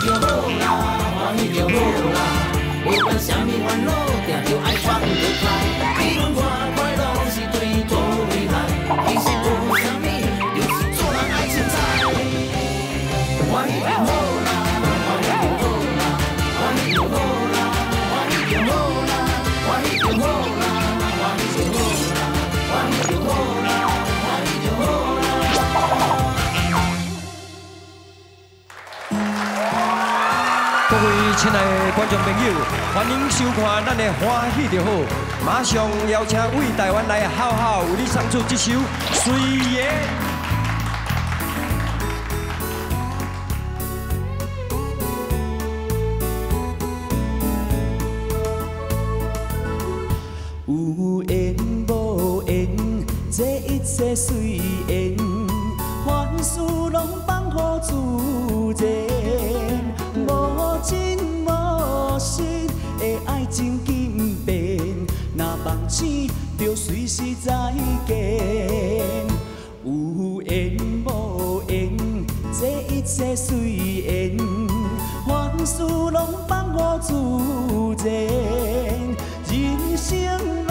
就好啦，欢喜就好啦，无管啥物烦恼，定着爱亲爱的观众朋友，欢迎收看咱的欢喜就好。马上邀请为台湾来好好为你送出这首《随缘》。有缘无缘，这一切随缘，醒就随时再见。有缘无缘，这一切随缘，凡事拢放乎自然。人生路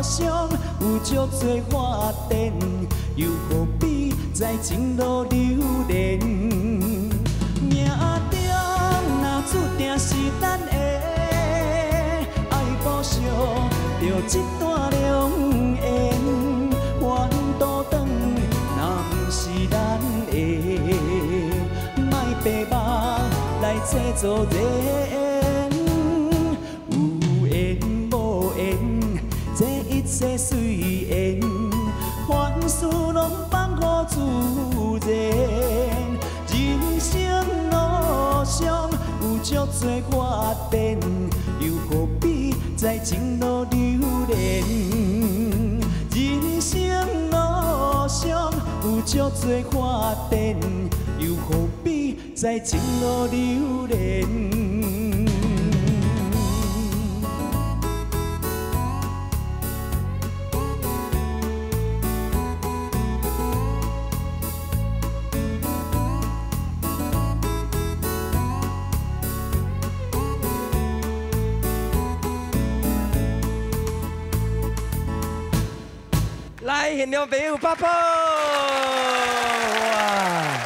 上有足多花展，又何必在情路流这段良缘，原道断，若不是咱的，莫白忙来制造缘。有缘无缘，这一切随缘，凡事拢放乎自然。人生路上有足多改变，又何必再情路？人生路上有足多花展，又何必在情路留恋？来，现场朋友拍拍！哇！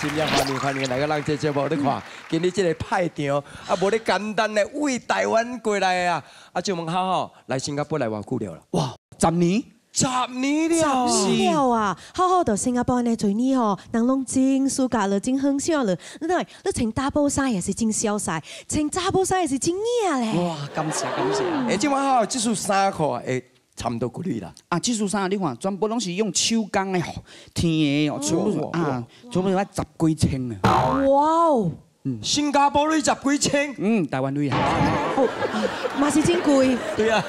真正欢迎欢迎来个咱这节目你看，今日这个派场啊，无咧简单的为台湾过来啊，啊，就问下吼来新加坡来偌久了啦？哇，十年，十年了，十年了啊，好好到新加坡呢，最呢吼，人拢真暑假了，真享受了。你睇，你穿大波衫也是真潇洒，穿查波衫也是真野咧。哇，感谢感谢。哎，今晚好好，这束衫裤会差不多几厘啦？啊，技术衫你看，全部拢是用手工的吼，天的哦，全部是啊，全部要十几千啊。哇哦，新加坡你十几千？嗯，台湾女啊。哦，嘛是真贵。对啊，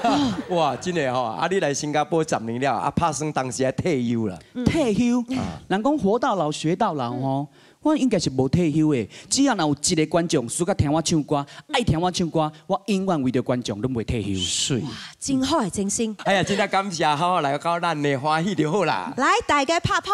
哇，真的吼，啊，你来新加坡十年了，啊，拍算当时还退休啦。退休，人讲活到老学到老吼。我应该是无退休的，只要若有一个观众喜欢听我唱歌，爱听我唱歌，我永远为着观众都袂退休。哇。真好的真心。哎呀，真的感谢，好好来到咱的欢喜就好啦。来，大家拍拍。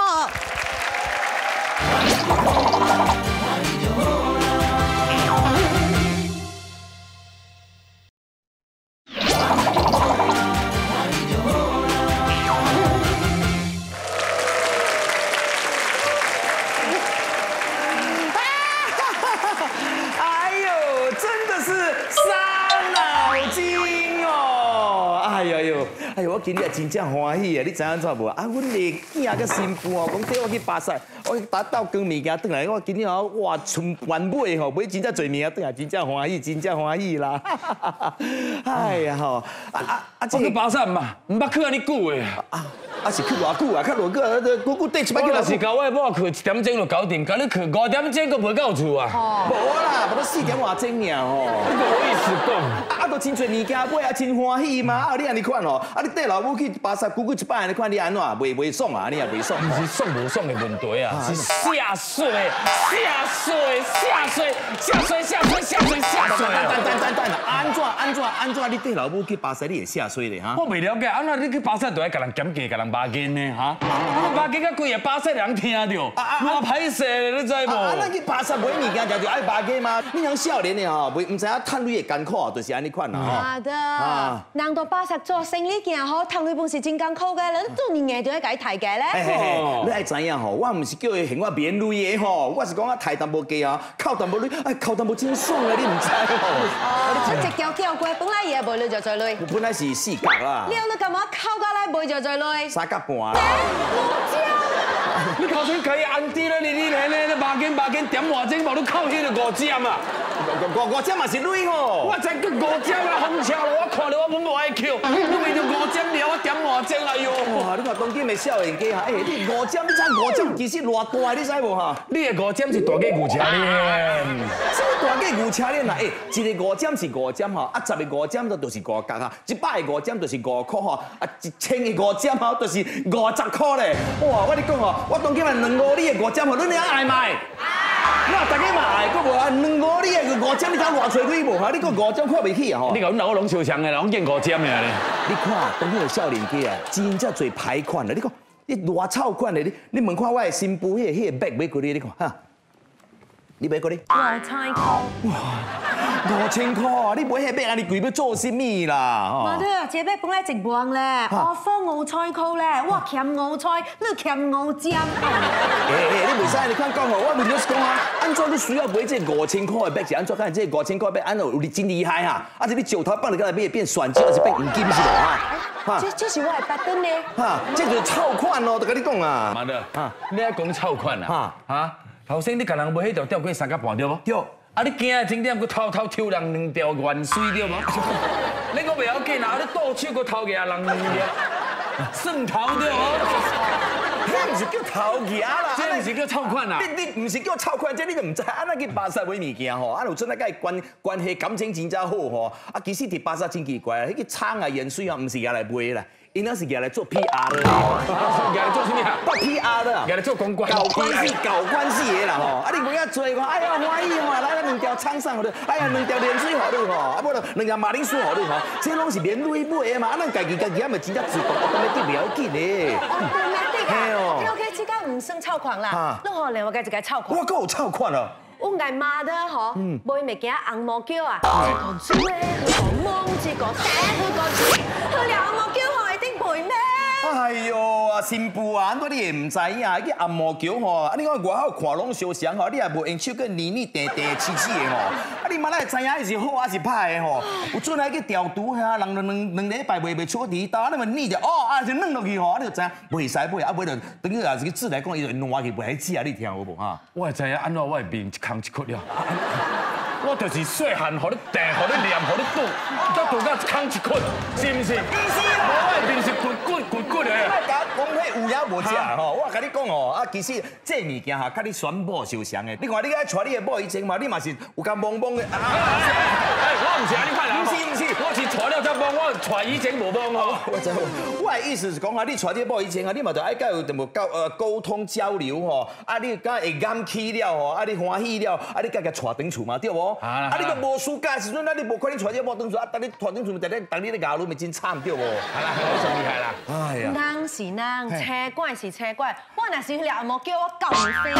真正欢喜啊！你知影怎无？啊，阮的囝甲新妇哦，讲带我去巴塞，我去打倒光物件转来，我今日哦，哇，剩完买吼，买真正侪物件转来，真正欢喜，真正欢喜啦！哎呀吼，啊啊啊，我去巴塞嘛，毋捌去安尼久的。啊啊是去偌久啊？较偌久啊，久久是甲我的某去一点钟就搞定，甲你去五点钟，都袂到厝啊！无啦，无都四点外钟尔吼。你个我意思讲，啊，都真侪物件买啊，真欢喜嘛！啊，你安尼看哦，啊，你带老母去巴萨久久一摆，你看你安怎，袂袂爽啊？你也袂爽。不是爽无爽的问题啊，是下水、下水、下水、下水、下水、下水、下水等等啊！等等等，安怎安怎安怎？你带老母去巴萨，你会下水咧哈？我未了解，安怎你去巴塞就爱甲人检价，甲人人巴金呢？哈，啊，巴金甲规个巴塞人听着，偌歹势你知无？啊，咱去巴萨买物件，就就爱巴给吗？你像少年的吼，袂唔知影趁钱的艰苦，就是安尼款啦吼。妈的啊，人到八十做生意行好，赚你本是真艰苦嘅，你做年嘢就要解提嘅咧。你爱知影吼，我唔是叫伊嫌我免累嘅吼，我是讲啊，抬淡薄价啊，靠淡薄累，哎，靠淡薄真爽的，你唔知吼。哦，你一条叫过，本来嘢卖你就最累。我本来是四角啦你，你干嘛靠过来背就最累？三角半啦。你头先可以安低了，你你那那那巴金巴金点偌钟无你扣迄个五针啊！五五五只嘛是累吼。我才个五针啊，风车了，我看到我本无爱扣，你为着五针了，我点偌钟哎哟！哇！你看当今的少年家哈，哎，你五针，你知五针其实偌大，你知无哈？你的五针是大鸡牛车链，什么大个牛车链啦？哎，一个五针是五针吼，啊，十个五针都就是五角哈，一百个五针就是五块哈，啊，一千个五针吼就是五十块嘞。哇！我跟你讲哦，我当今嘛两五你的五针吼，你俩爱买？那大家嘛爱，搁无啊？两五里的五针，你知偌找你无哈？你个五针看袂起啊吼你！讲阮老拢相像的，拢见五针的咧。你看，当今的少年家啊，真正侪歹款啦！你看，你偌臭款的，你你问看我的新妇，迄个迄个买过你，你看哈，你买过你？我猜靠。五千块啊！你买迄个安尼贵要做什么啦？吼妈的，这边本来一万咧，我放五千块咧，我欠五千，你欠五针。诶诶，你袂使安尼款讲哦，我问你是讲啊，安怎你需要买这五千块的 bag 是安怎看这五千块 bag 安怎有你真厉害哈？啊，这你石头放落去来变变选金，还是变黄金是无哈？哈这这是我的白灯呢。哈，这就是臭款咯，都跟你讲啊。妈的啊，你爱讲臭款啊哈？哈，头先你甲人买迄条吊过三角半对无？对。啊，你惊景点，佮偷偷抽人两条元水对无？你个袂要紧啊，你倒手佮偷牙人两条，算头对无？这毋是叫头牙啦，这毋是叫臭款啦？你你毋是叫臭款，这你都毋知安那去巴萨买物件吼，啊有阵啊甲伊关关系感情真正好吼，啊其实伫巴萨真奇怪，迄个厂啊盐水啊，毋是拿来买的啦，因那是拿来做 PR 的，拿来做什么啊？做 PR 的来做公关。搞关系，搞关系的啦吼！啊，你不要追我，哎呀欢喜嘛，来咱两条厂上互你，哎呀两条连水互你吼，啊不就两条马铃薯互你吼，这拢是免费买的嘛，啊咱家己家己啊咪真正自动，我当然得不要紧的。嘿哦你 OK，这个唔算臭款啦啊，你可能我介一个臭款我。够有臭款哦！我爱妈的吼，买物件红毛姜啊，一个煮的，一个焖，一个蛋，一个煮，好了红毛姜吼一定赔咩？哎呦啊，新妇啊，安怎你会唔知影？迄个红毛姜吼，啊你看外口看拢相像吼，你也无用手个黏黏地地黐黐的吼，啊你嘛来知影伊是好还是歹的吼？有阵来去调毒吓，人两两两礼拜袂袂出伫刀，你嘛腻着哦，啊就软落去吼，啊你就知影袂使买，啊买着等于也是去自来讲，伊就烂去袂使煮啊，你听有无哈？我会知影安怎我会面一空一窟了。我就是细汉，互你订，互你念，互你赌，才赌到一空一窟，是毋是？是啦。我的面是骨骨骨骨的。莫甲讲迄有影无食吼，我甲你讲哦，啊，其实这物件哈，甲你选某相像的。你看你爱娶你的某以前嘛，你嘛是有甲懵懵的啊。哎，我毋是安尼看啦，不是不是我是娶了才懵，我娶以前无懵哦。我知道，我的意思是讲啊，你娶这某以前啊，你嘛着爱甲有淡薄交呃沟通交流吼，啊，你甲会眼起了吼，啊，你欢喜了，啊，你甲甲娶登厝嘛，对无？啊啊，你都无暑假时阵，那，你无可能穿这无登厝，啊，等你娶登厝，等你等你咧牙路咪真惨对无？好啦，我上厉害啦。哎呀，人是人，车管是车管，我若是了莫叫我搞你飞。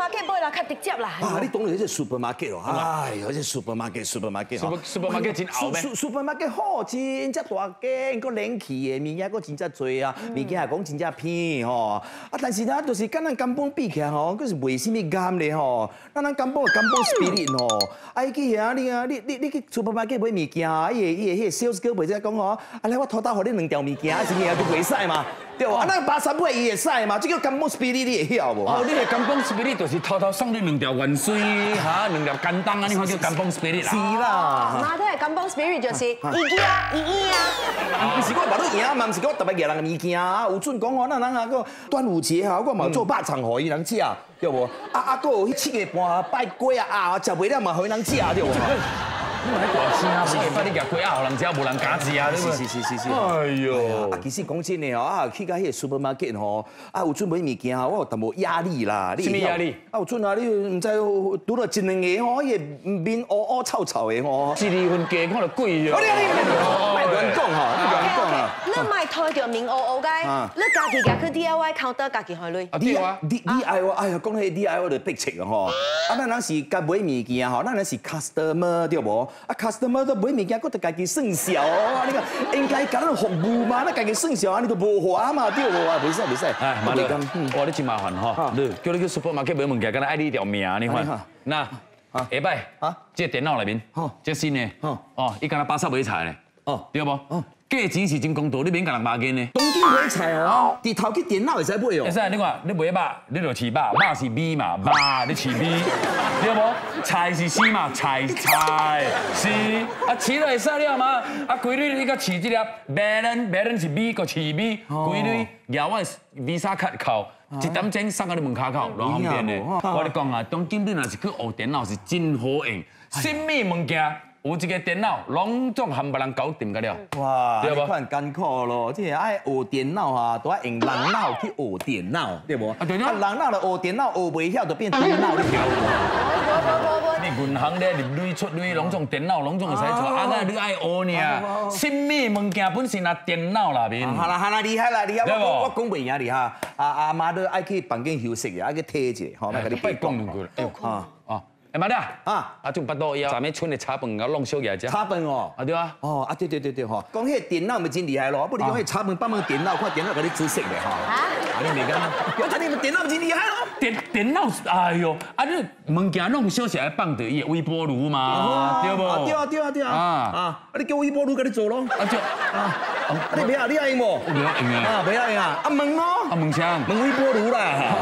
Supermarket 买啦，较直接啦。啊，你懂了这 supermarket 哦，哎呦，这 supermarket supermarket 吼 Super- supermarket 真后咩 Su- supermarket 好，真正大间，个冷气的物件，个真正多啊，物件也讲真正偏吼。啊，但是呢，就是跟咱根本比起来吼，佫是袂什么甘咧吼。咱咱根本的根本 spirit 吼，啊，伊去遐你啊，你你你去 supermarket 买物件啊，伊个伊个迄个 sales girl 袂使讲吼，啊来我偷偷互你两条物件，啊是物件就袂使嘛，对无？啊，咱巴萨买伊会使嘛，这叫根本 spirit 你会晓无？哦，你的感邦 spirit 就是偷偷送你两条元水，哈，两条简单啊，你看叫感邦 spirit 是啦。啦。妈的，感邦 spirit 就是伊呀伊呀。毋是我把你赢嘛，毋是我特别给人的物件啊。有阵讲哦，那人啊个端午节啊，我嘛有做肉肠互伊人食，对无？啊啊，佫有迄七月半拜鬼啊啊，食袂了嘛，互伊人食对无？你买大声啊，下礼拜你夹鸡鸭，互人食，无人敢食啊，对不对？是是是是。哎呦啊，，其实讲真的哦，啊，去到迄个 supermarket 吼，啊，有阵买物件吼，我有淡薄压力啦。你什么压力啊，有阵啊，你唔知拄到一两个吼，迄个面乌乌臭臭的吼。一二份鸡看着贵我哦。你你卖乱讲吼，卖推着面乌乌嘅啊，你家己家去 DIY counter 家己去累。啊对啊，你你爱我，哎呀，讲起 DIY 就逼切啊吼。啊，咱若是甲买物件吼，咱若是 customer 对无？啊，customer 都买物件，佫得家己算销啊。你讲应该甲咱服务嘛，咱家己算销，安尼都无花嘛，对无啊？袂使袂使。哎，妈的袂甘，哇，你真麻烦吼哈！你叫你去 supermarket 买物件，敢若爱你一条命，你看哈。那啊下摆啊这个电脑内面哈，这新的哈哦，伊敢若巴萨买菜咧，哦对不？价钱是真公道，你免甲人骂紧呢。当今买菜哦，伫头去电脑会使买哦会。使，你看，你买肉，你就饲肉，肉是米嘛，肉你饲米，对不？菜是丝嘛，菜菜是，啊饲了会使了嘛，啊规律你甲饲这粒，balance balance 是米，个饲米，规律摇我的。Visa 卡扣。一点钟送到你门口口，偌方便的。我咧讲啊，当今你若是去学电脑是真好用，什么物件有一个电脑，拢总含别人搞定个了。哇，对吧你看艰苦咯，即个爱学电脑啊，都要用人脑去学电脑，对无？啊对啊人脑就学电脑，学袂晓就变猪脑，你晓无？你银行咧入镭出镭，拢总电脑，拢总会使做，啊，那你爱学呢？什么物件本身啊电脑内面。好啦好啦，厉害啦厉害，我我讲袂赢你哈，啊阿妈都爱去房间休息啊，爱去体一下，吼，来甲你别白讲讲两句了。哎呦，啊。啊，哎妈的啊啊，啊，种巴肚以后，咱们村的茶饭甲弄小嘢食。插饭哦。啊对啊，哦啊对对对对吼，讲迄个电脑咪真厉害咯，不如讲迄插饭帮忙电脑，看电脑给你煮食咧吼。啊，你袂讲？我讲你们电脑咪真厉害咯。电电脑，哎呦，啊你物件弄小些放伫伊的微波炉嘛，对不？啊对啊对啊对啊。啊啊，啊你叫微波炉给你做咯。啊就啊，你袂晓你爱用无？不要用啊，啊，袂晓用啊，啊问咯，啊问啥？问微波炉啦。哎呀，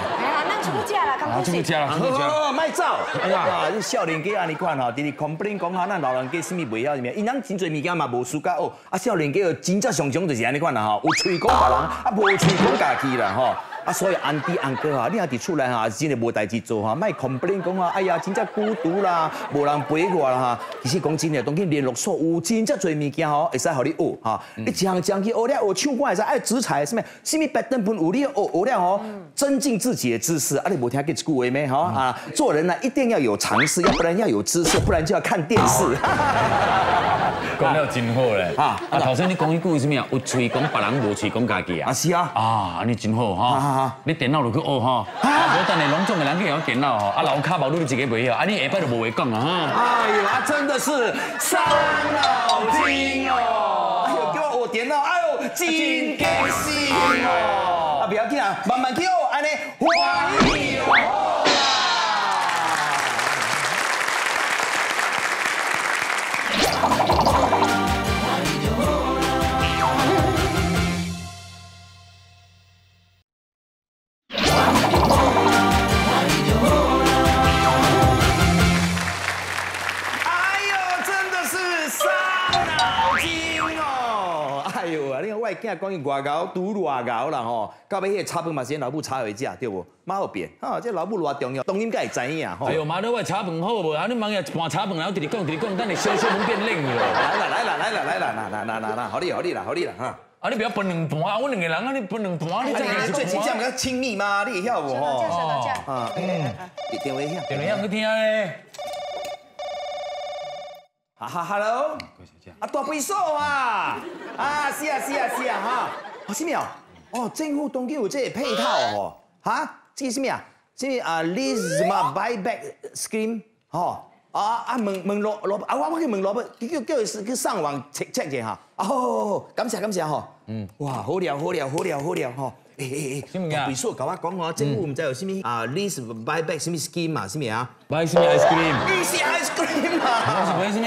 咱出去食啦，啊，这个食啦，这个食。哦，卖走！哎呀啊，少年家安尼款吼，直直 complain 讲哈，咱老人家什么袂晓什么，因人真侪物件嘛无输甲学，啊少年家就真正上上就是安尼款啦吼，有喙讲别人，啊无喙讲家己啦吼。啊，所以安弟安哥啊，你若伫厝内哈，真的无代志做哈，莫 complain 讲啊，哎呀，真正孤独啦，无人陪我啦哈。其实讲真的，当今联络所有真正侪物件吼，会使互你学哈。你一项一项去学了，学唱歌会使，爱煮菜什么，什么白灯盆有你学学了吼，增进自己的知识。啊，你无听过这句话没？哈啊，做人呢一定要有常识，要不然要有知识，不然就要看电视。讲了真好咧。啊啊，头先你讲一句什么啊？有喙讲别人，无喙讲家己啊啊。是啊，啊，你真好啊你电脑就去学哈，啊，无等下隆重的人去学电脑吼，啊，老卡无你自己袂晓，啊，你下摆就无话讲啊哈。哎呦啊，真的是伤脑筋哦！哎呦，叫我学电脑，哎呦，真开心哦！啊，不要紧啊，慢慢去学，安尼欢喜哦。哦！哎呦啊，你看我的囝讲伊外高拄外高啦吼，到尾迄个炒饭嘛是因老母插回家对不？马后变哈，这老母偌重要，当然该会知影吼。哎呦，妈的，我炒饭好无？啊，你忙呀一盘炒饭，然后直直讲直直讲，等你小小门变冷去咯。来啦来啦来啦来啦，来啦来啦来，好你好你啦好你啦哈。啊，你不要分两盘，啊，阮两个人啊，你分两盘，你这你样最近这样比较亲密吗？你会晓无吼？啊，嗯，电话响。电话响去听咧。哈哈，hello，啊大杯数啊，啊是啊是啊是啊哈，哦什么哦？哦政府当今有这个配套哦，哈，这个什么啊？这个啊 lease 什么 buyback scheme 哦。啊啊问问罗罗啊我我去问罗伯，叫叫叫去上网 check check 一下哈。啊好好好，感謝感謝吼。嗯，哇好了好了好了好了吼。誒誒誒，什麼啊大杯數甲我政府唔知有什麼啊 lease buyback 什麼 scheme 啊，什麼啊？买什么 ice cream？你是 ice cream 啊？买什么？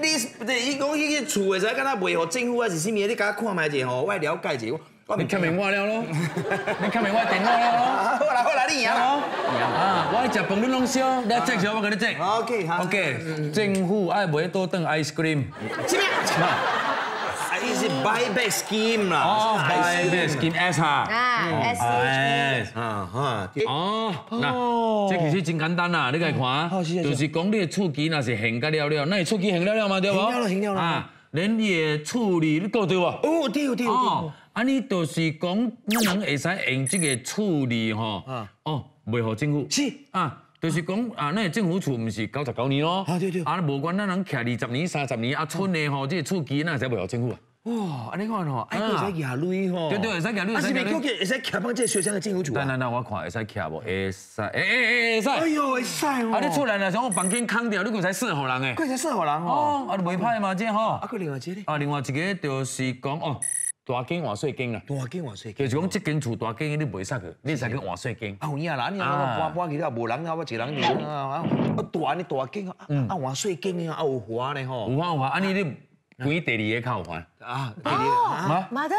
你不是伊讲迄个厝会使敢若卖互政府还是啥物？你甲我看卖者吼，我来了解一下。我你看明我了咯，你看明我电脑了咯。啊，好啦好啦，你赢啦。啊，我爱食饭你拢烧，你爱食啥我给你整。OK 好 OK，政府爱买多顿 ice cream。什么？嘛，哎，伊是 buyback scheme 啦。哦，buy this skin S 哈。啊，S。S。啊哈，哦，嗱，即其實真簡單啦，你嚟看，就是講你的厝機若是現甲了了，那你厝機現了了嘛，對無？現了了現了了啊，連你的處理你搞對無？哦，對對哦對。，啊，你就是講，你能會使用這個處理吼，哦，袂互政府。是啊，就是講啊，那個政府厝毋是九十九年咯，啊對對啊，無管咱人徛二十年、三十年，啊，村的吼，這個厝機那會使袂互政府啊？哇，安尼看吼，哎，会使廿鐳吼。对对，会使廿鐳啊，是咪會使廿鐳叫佢會使徛幫這個學生嘅政府厝啊？等等等，我看会使徛无？会使，誒誒誒會使。哎呦，会使哦。啊！你出来啦，想我房间空掉，你個才適合人誒。佢係適合人吼。哦，啊，袂歹嘛，这吼。啊，佢另外一個咧，啊，另外一个就是讲哦，大间换小间啦，大间换小间就是讲，即间厝大间你袂使去，你使去換細間。啊，有影啦，你啊啊搬搬去了，无人啊，我一個人住啊，啊，啊大你大间啊，啊換細間啊，啊有花呢吼。有法有法，安尼你關第二個較有法。啊，哦，妈的，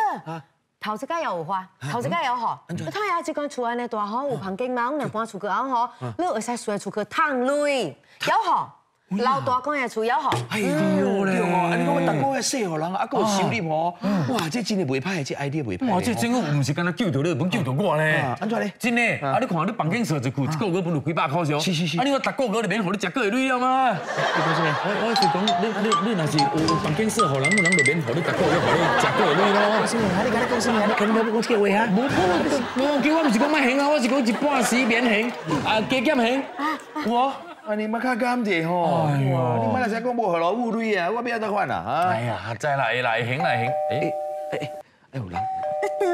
头一間又有花，头一間又好。你睇下這間厝安尼大吼，有房间嘛，我能搬出去啊吼，你会使隨出去赚钱，有好。老大間嘅厝有好。哎呦咧，啊，你講我逐個月適合人啊，啊，還有收入吼，哇，這真係袂歹，這 idea 袂歹。哇！這政府唔是干那救到你，本救到我咧啊。安怎咧真誒，啊！你看你房間設一句，一個月本就幾百塊上。是是是啊！你我逐個月就免互你食個月鐳了嘛。你講什麼？我我是講，你你你若是有有房間適合人，人就免互你逐個月互你食個月鐳咯。什麼？你講你講什麼？你肯定要講這個話啊？冇冇，叫我唔是講買行啊，我是講一半時免行，啊加減行。我啊，你乜較感謝吼？哎呦哇你乜嚟使講無何勞務鐳啊？我邊有得還啊？啊？哎呀，知啦，會啦，會行啦，會行。誒，哎哎，哎有人。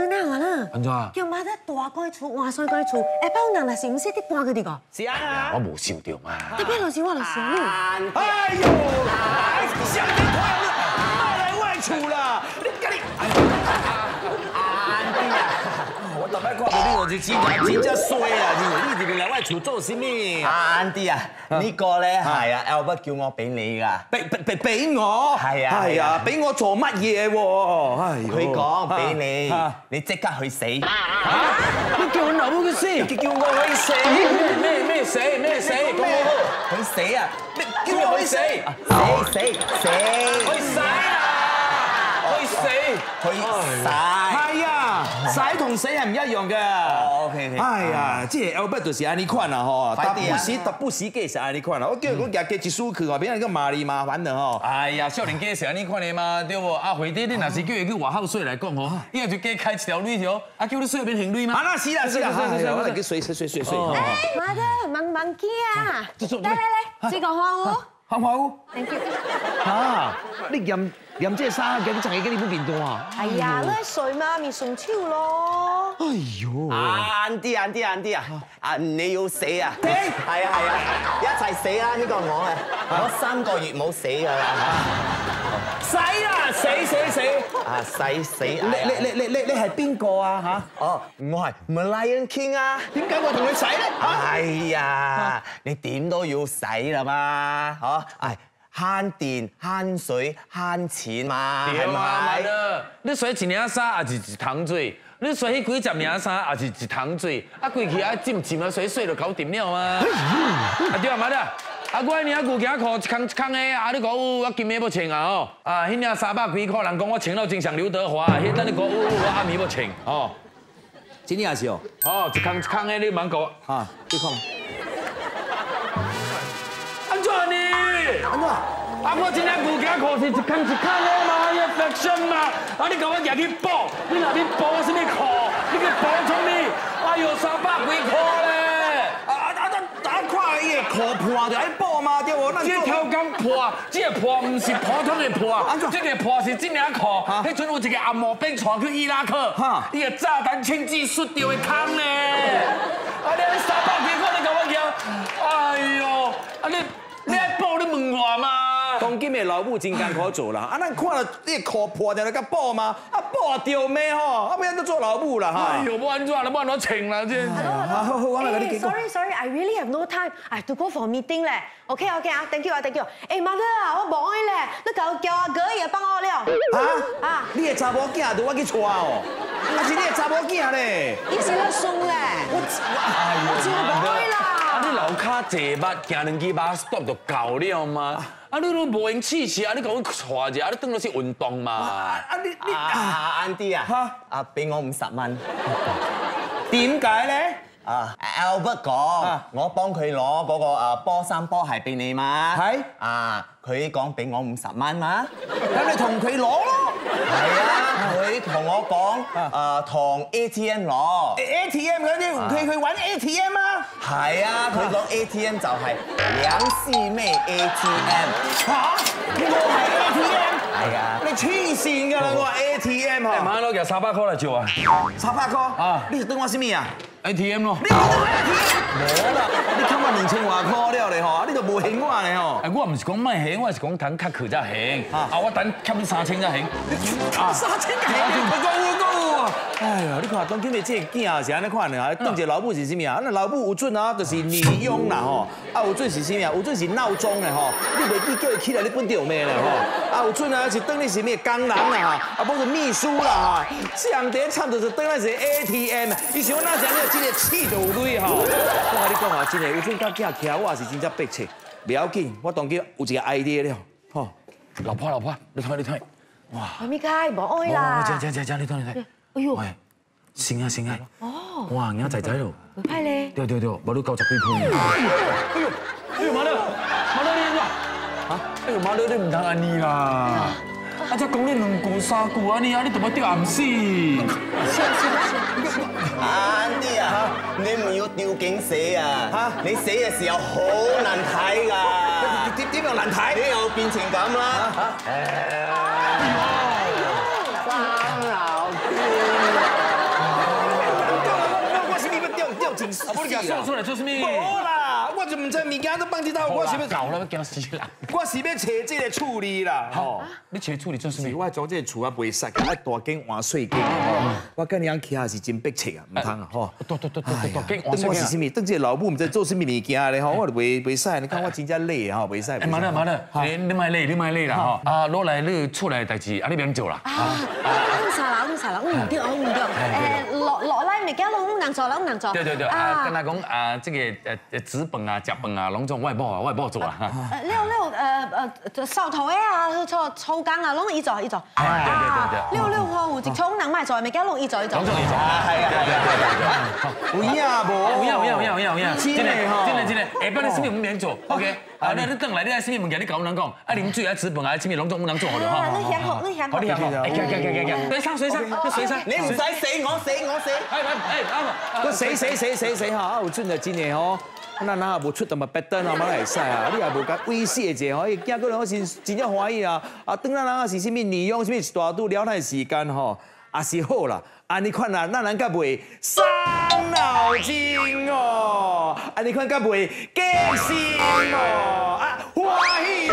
哪話啦？安怎啊？叫媽得大間厝、換細間厝，下包人若是毋識得搬佢哋个，是啊。我无想到嘛。特別就是我就是你。哎呦，哎，想得快了，賣來外厝啦！你趕緊，哎呀，安迪啊！我特別看到你就是真正真正衰啊！你你入嚟外厝做什麼？啊，Andy 啊，呢個咧係啊，Albert 叫我俾你噶。俾俾俾俾我？係啊係啊，俾我做乜嘢喎？哎佢講俾你，你即刻去死。你叫我老母嘅死？佢叫我去死，咩咩死咩死？咩？去死啊！叫我去死，死死死！去死啊！去死！去死！係啊，死同死係唔一樣嘅。哦，OK，OK 哎呀，即係 Albert 就是安尼款啦吼，快啲啊但不是但不是嘅是安尼款啦。我叫佢夾嘅一輸去哦，俾人個麻利麻煩的吼。哎呀，少年家是安尼款的嘛，對不？啊，回弟你若是叫伊去外口水嚟講吼，伊若就加開一條鐳條，啊叫你水變行鐳啊，嗎？那是啦是啦，是是是我嚟叫水水水水水。哦媽得，慢慢驚啊！來來來，這個花我好唔好？，thank you。嚇，你任任即係生嘅，你仲係嗰啲本便當啊？哎呀，你水媽咪順超咯。哎呦！啊，Andy，Andy，Andy 啊！啊，你要死啊！係啊係啊，一齊死啦！呢個我啊，我三個月冇死㗎啦死啊！死死死！啊，死死！你你你你你你係邊個啊？嚇？哦，我係 Lion King 啊！點解我同你死咧？嚇！哎呀，你點都要死啦嘛，嗬？唉，慳電慳水悭钱嘛，係對啊，咪？的，你洗一領衫也是一桶水，你洗迄幾十領衫也是一桶水，啊，規氣啊浸浸啊水水就搞掂了嘛。啊對啊，媽的，啊我迄領牛仔褲一空一空的，啊你講有我今暝要穿啊吼，啊迄領三百幾箍，人講我穿到真像劉德華，迄等你講有我暗暝要穿，哦，今天也是哦。哦一空一空的你茫講，啊，你看。安怎？啊！我真正牛仔裤是一空一空的嘛，伊 fashion 嘛，啊！你甲我夾去补，你若要補什么裤？你去补什么？哎呦，三百几块咧！啊啊啊！啊！看伊個褲破就愛補嘛，對無？咱這條咁破，这个破唔是普通的破这个，破是真領褲。哈迄阵有一个阿毛兵带去伊拉克哈，伊个炸弹亲自摔掉的空呢。啊！你三百几块你甲我夾，哎呦！啊你補你問我嘛？當今的老母真艰苦做啦，啊，咱看到你個褲破就來甲补嘛，啊補掉咩吼？啊，不然都做老母啦哈哎。呦，不安怎了，不然我請啦这。好好好，我來甲你哎講講。sorry sorry，I really have no time。I have to go for meeting 咧。OK OK 啊，thank you 啊，thank you。哎，mother 啊，我忙咧，你叫叫阿哥也帮我了。啊啊你的查某囝都我去娶哦，啊是你的查某囝咧。伊是咧送咧，我我只係忙啦。啊，你楼卡卡坐捌，行两支马 stop 就够了嘛。啊，你都无用试试啊，你甲我带者，啊，你当作是运动嘛。啊你你啊安啲啊嚇，啊俾我五十蚊。點解咧？啊，Albert 講，我幫佢攞嗰個啊波衫波鞋俾你嘛。係啊，佢講俾我五十蚊嘛。咁你同佢攞咯係啊，佢同我講啊同 ATM 攞。，ATM 嗰啲佢佢揾 ATM 啊？係啊，佢講 ATM 就係兩師妹 ATM。嚇，我係 ATM。係啊，你黐線㗎啦！我話 ATM 哎，嚇，馬攞廿三百塊嚟做啊十八哥啊你是等我什麼啊？，ATM 咯。你講 ATM？冇啦，你今日年青話 call 了你吼，你就冇興我你嗬。哎，我唔是講咩興，我係講等卡佢才興。啊啊，我等欠你三千才興。三千幾，不夠不夠啊！哎呀，你看当今日這個囝啊是安尼款的啊，当一個老母是啥物啊？那老母有准啊，就是女佣啦吼，啊有准是啥物啊？有准是闹钟的吼，你袂记叫伊起来你本着咩咧吼，啊有准啊是当你是咩工人啦哈，啊不是秘书啦哈，上第差不多是当咱是 ATM，伊想那啥你真個氣到累吼。我甲你讲啊，真的有準甲囝徛我也是真正迫切，不要紧，我当今有一个 idea 了，吼。老婆，老婆，你睇，你睇。阿咪佳無愛啦。這這這這，你睇，你睇。哎呦，喂，醒啊醒啊！哦，哇，而家仔仔咯，會派咧。對對對，冇到九十幾倍。哎呦，哎呦，馬樂，馬樂你點啊？嚇！哎呦，馬樂你唔通安尼啦！啊，只講你兩句三句安尼啊，你做乜掉暗死？安啲啊，你唔要吊頸死啊！嚇，你死嘅時候好難睇㗎。點點樣難睇？你又變成咁啦！我我是咪要掉掉情緒啊，不你講說出來做什麼？無啦，我就唔知物件都放啲頭，我是要搞了，驚死啦！我是要找這個處理啦，吼。你找处理做什麼？我做這個厝啊，袂使，啊大間換細間，我跟你講徛是真迫切啊，唔通啊，吼。對對對對對，驚等我是啥物？等這個老母唔知做啥物物件咧，吼，我就袂袂使。你看我真正累啊，吼，袂使。哎，馬樂馬樂，你你咪累，你咪累啦吼！啊，攞來你出來代志，啊你別做啦。啊，唔晒啦，唔晒啦，我唔掉，我唔掉。誒，落落來咪驚咯，我唔能做啦，我唔能做。對對對，啊，跟他講啊，這個誒誒紙本啊、食本啊，攏總我會幫我會幫做啊。誒，你有你有誒誒掃頭嘅啊，搓抽筋啊，攏伊做伊做。對對對對你有你有一種人賣做，咪驚攏伊做伊做。攏總你做。係啊係啊！有影無？有影有影有影有影，真的吼真的真的，下班你什麼唔免做，OK？啊，你你等來你愛什麼物件你甲阮人講，啊啉水啊紙本啊，什麼攏總唔能做好了啊，你哈。嫌好，你嫌好。好你好，哎，行行行行行，水生水生，你水生，你唔使死我死我死。哎哎哎，啱啊。我死死死死死吼，啊有準就真嘅吼。咱哪無出咁啊，白燈啊，乜會使啊？你也無甲威脅者吼，伊驚個人我真真正歡喜啊！啊，等咱人是啥物利用，啥物大拄了咱时间吼，也是好啦。安尼款啦，咱人甲袂伤脑筋哦，安尼款甲袂驚心哦，啊，欢喜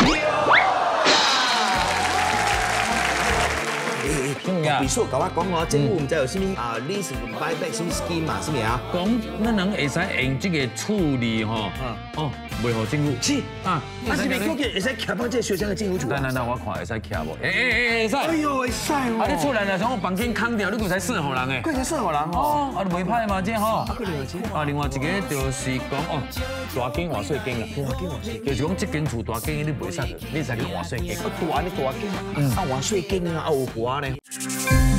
着。呀為數甲我講哦，政府唔知有啥物啊，你是 buy back 啥物 scheme 啊，啥物啊？講咱人會使用這個處理吼，哦，袂互政府。是啊，啊，是咪究竟會使徛到這個小城嘅政府厝啊？等等等，我看會使徛無？誒誒誒，會使。哎呦，會使哦！啊，你出來了，從我房間空掉，你個才適合人誒。佢才算互人吼。哦，啊，就袂歹嘛，這吼。啊，另外一個就是講哦，大間換細間啦。大間換細間，就是講這間厝大間，你袂使，你使去換細間。大呢大間，啊換細間啊，啊有花呢。